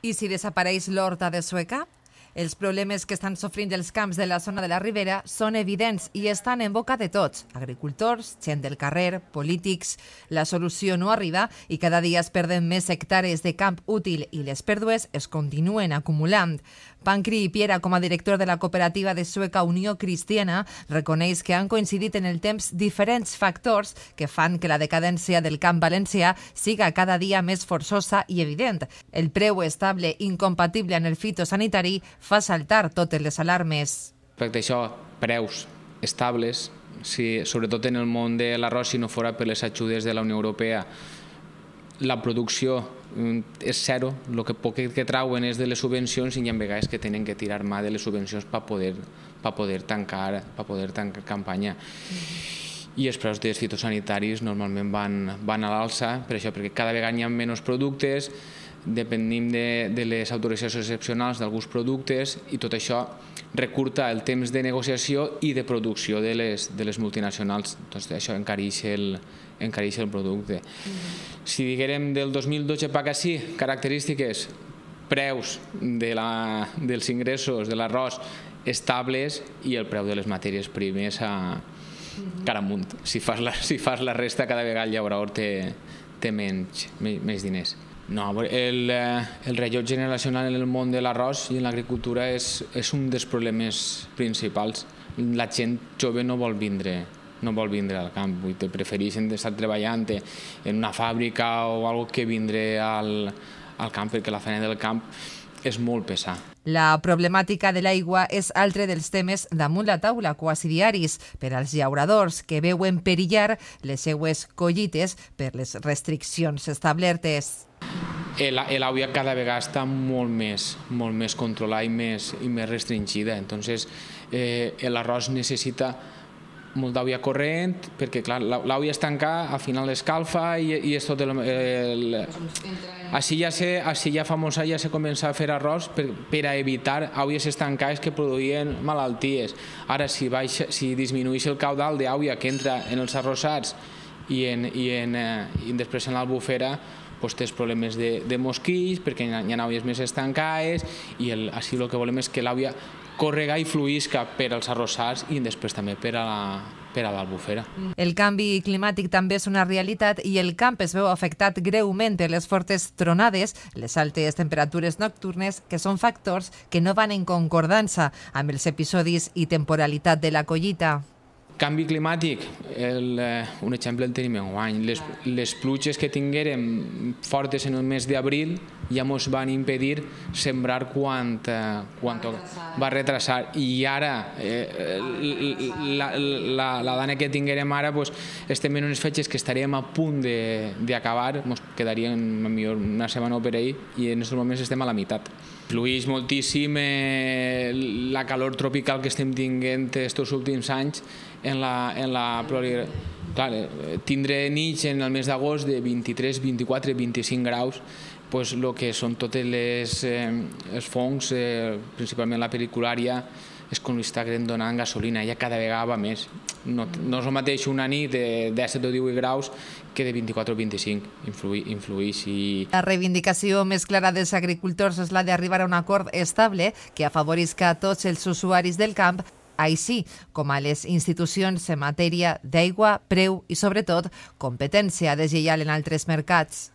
I si desapareix l'horta de Sueca? Els problemes que estan sofrint els camps de la zona de la Ribera són evidents i estan en boca de tots, agricultors, gent del carrer, polítics. La solució no arriba i cada dia es perden més hectàrees de camp útil i les pèrdues es continuen acumulant. Pancri i Piera, com a director de la cooperativa de Sueca Unió Cristiana, reconeix que han coincidit en el temps diferents factors que fan que la decadència del camp valencià siga cada dia més forçosa i evident. El preu estable incompatible en el fitosanitari fa saltar totes les alarmes. Respecte a això, preus estables, si, sobretot en el món de l'arròs, si no fora per les ajudes de la Unió Europea, la producció mm, és zero, el que poc que trauen és de les subvencions i hi ha vegades que tenen que tirar mà de les subvencions per poder, per poder tancar per poder tancar campanya. I els preus dels fitosanitaris normalment van, van a l'alça, per això, perquè cada vegada hi ha menys productes, dependim de, de les autoritzacions excepcionals d'alguns productes i tot això recurta el temps de negociació i de producció de les, de les multinacionals. Doncs això encareix el, encareix el producte. Mm -hmm. Si diguem del 2012 per sí, característiques, preus de la, dels ingressos de l'arròs estables i el preu de les matèries primes a, cara amunt. Si fas la, si fas la resta, cada vegada el llaurador té, té menys, menys diners. No, el, eh, el rellot generacional en el món de l'arròs i en l'agricultura és, és un dels problemes principals. La gent jove no vol vindre no vol vindre al camp, vull dir, prefereixen estar treballant en una fàbrica o algo que vindre al, al camp, perquè la feina del camp és molt pesada. La problemàtica de l'aigua és altre dels temes damunt la taula quasi diaris per als llauradors que veuen perillar les seues collites per les restriccions establertes. L'àvia cada vegada està molt més, molt més controlada i més, i més restringida. Entonces, eh, l'arròs necessita molt d'àvia corrent, perquè clar, l'àvia és tancada, al final escalfa i, i és tot el... el així ja, se, així ja fa molts anys ja se comença a fer arròs per, per a evitar àvies estancades que produïen malalties. Ara, si, baixa, si disminueix el caudal d'àvia que entra en els arrossats i, en, i, en, eh, i després en l'albufera, doncs tens problemes de, de mosquits perquè hi ha, àvies més estancades i el, així el que volem és que l'àvia córrega i fluïsca per als arrossars i després també per a la, per a l'albufera. El canvi climàtic també és una realitat i el camp es veu afectat greument per les fortes tronades, les altes temperatures nocturnes, que són factors que no van en concordança amb els episodis i temporalitat de la collita. Canvi climàtic, el, eh, un exemple el tenim enguany. Les, les pluges que tinguérem fortes en el mes d'abril ja ens van impedir sembrar quan, eh, quan va, retrasar. va retrasar. I ara, eh, la, la, la dana que tinguérem ara, pues, estem en unes fetges que estaríem a punt d'acabar, ens quedarien millor una setmana per ahir i en aquests moments estem a la meitat. Fluix moltíssim eh, la calor tropical que estem tinguent aquests últims anys en la, en la Clar, eh, tindré nits en el mes d'agost de 23, 24, 25 graus, pues, el que són totes les eh, els fongs, eh, principalment la periculària, com està donant gasolina, ja cada vegada va més. No, no és el mateix una nit de 17 o 18 graus que de 24 o 25, influï, influïx i... La reivindicació més clara dels agricultors és la d'arribar a un acord estable que afavorisca tots els usuaris del camp així com a les institucions en matèria d'aigua, preu i, sobretot, competència deslleial en altres mercats.